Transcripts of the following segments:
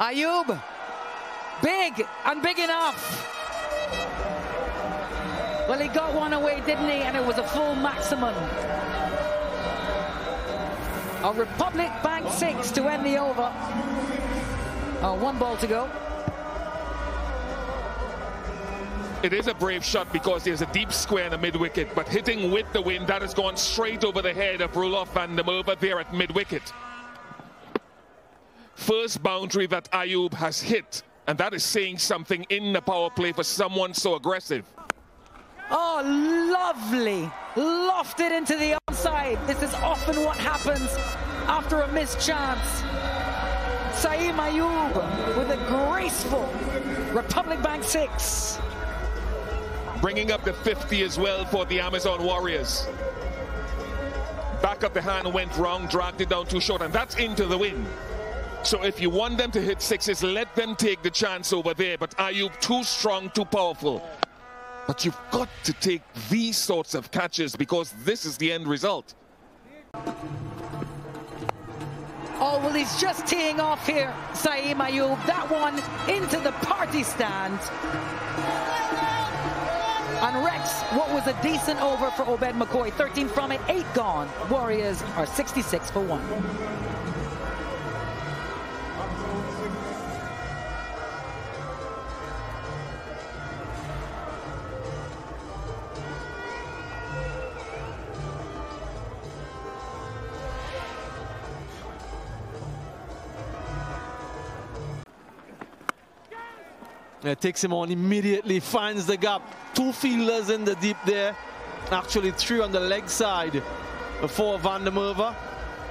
Ayub, big and big enough. Well, he got one away, didn't he? And it was a full maximum. A Republic Bank six to end the over. Oh, one ball to go. It is a brave shot because there's a deep square in the mid wicket, but hitting with the wind, that has gone straight over the head of Roelof van der Merwe there at mid wicket. First boundary that Ayub has hit, and that is saying something in the power play for someone so aggressive. Oh, lovely. Lofted into the onside. This is often what happens after a missed chance. Saim Ayub with a graceful Republic Bank six. Bringing up the 50 as well for the Amazon Warriors. Back of the hand went wrong, dragged it down too short, and that's into the wind. So if you want them to hit sixes, let them take the chance over there. But Ayub too strong, too powerful. But you've got to take these sorts of catches because this is the end result. Oh, well, he's just teeing off here, Saim Ayub. That one into the party stand. And Rex, what was a decent over for Obed McCoy. 13 from it, 8 gone. Warriors are 66 for 1. Yeah, takes him on immediately, finds the gap. Two fielders in the deep there. Actually, three on the leg side for Van der Merwe.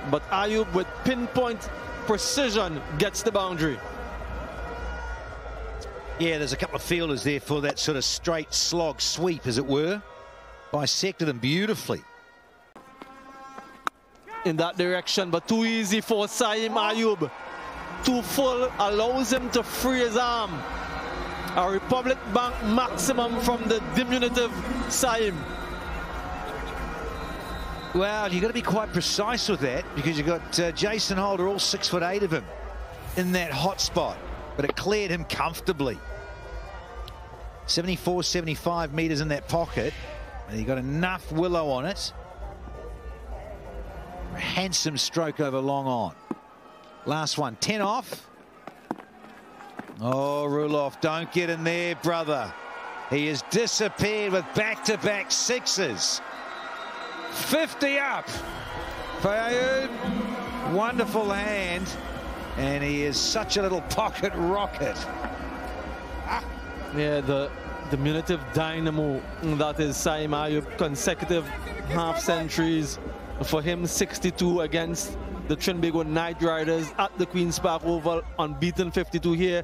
But Ayub, with pinpoint precision, gets the boundary. Yeah, there's a couple of fielders there for that sort of straight slog sweep, as it were. Bisected them beautifully. In that direction, but too easy for Saim Ayub. Too full allows him to free his arm. A Republic Bank maximum from the diminutive Saim. Well, you've got to be quite precise with that because you've got uh, Jason Holder, all six foot eight of him, in that hot spot, but it cleared him comfortably. 74, 75 metres in that pocket, and he got enough willow on it. A handsome stroke over long on. Last one, 10 off. Oh, Roelof, don't get in there, brother. He has disappeared with back-to-back sixes. 50 up for. Wonderful hand. And he is such a little pocket rocket. Yeah, the diminutive dynamo that is Saim Ayub. Consecutive half centuries for him, 62 against the Trinbago Knight Riders at the Queen's Park Oval, unbeaten 52 here.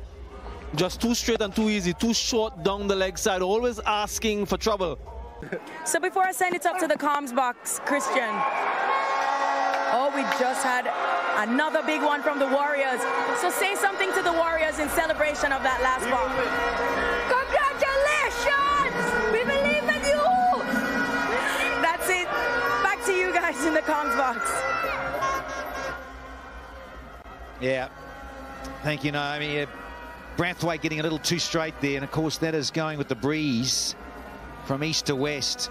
Just too straight and too easy, too short down the leg side, always asking for trouble. So before I send it up to the comms box, Christian, oh, we just had another big one from the Warriors. So say something to the Warriors in celebration of that last ball. Congratulations! We believe in you! That's it. Back to you guys in the comms box. Yeah. Thank you, Naomi. Brathwaite getting a little too straight there, and of course that is going with the breeze from east to west.